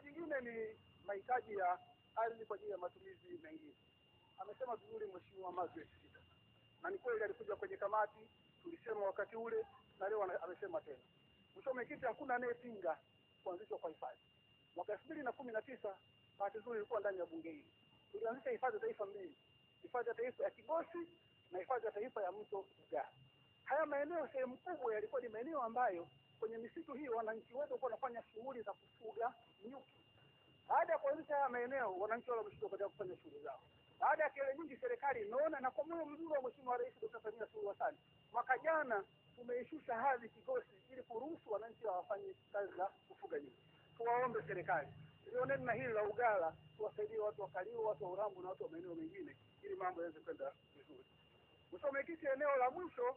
Suala jingine ni mahitaji ya ardhi kwa ajili ya matumizi mengine. Amesema vizuri Mheshimiwa Sita, na ni kweli alikuja kwenye kamati, tulisema wakati ule na leo amesema tena. Mheshimiwa Mwenyekiti, hakuna anayepinga kuanzishwa kwa hifadhi. Mwaka elfu mbili na kumi na tisa bahati nzuri ilikuwa ndani ya bunge hili, tulianzisha hifadhi ya taifa mbili, hifadhi ya taifa ya Kigosi na hifadhi ya taifa ya mto Ugaa. Haya maeneo sehemu kubwa yalikuwa ni maeneo ambayo kwenye misitu hii wananchi wetu walikuwa wanafanya shughuli za kufuga nyuki. Baada ya kuanzisha haya maeneo, wananchi wale wameshindwa kuendelea kufanya shughuli zao. Baada ya kelele nyingi, serikali imeona na kwa moyo mzuri wa Mheshimiwa Rais Dr. Samia Suluhu Hassan, mwaka jana tumeishusha hadhi kikosi ili kuruhusu wananchi wafanye kazi za kufuga nyuki. Tuwaombe serikali lioneni na hili la Ugala, tuwasaidie watu wa Kaliua, watu wa Urambo na watu wa maeneo mengine, ili mambo yaweze kwenda vizuri. Mwenyekiti, eneo la mwisho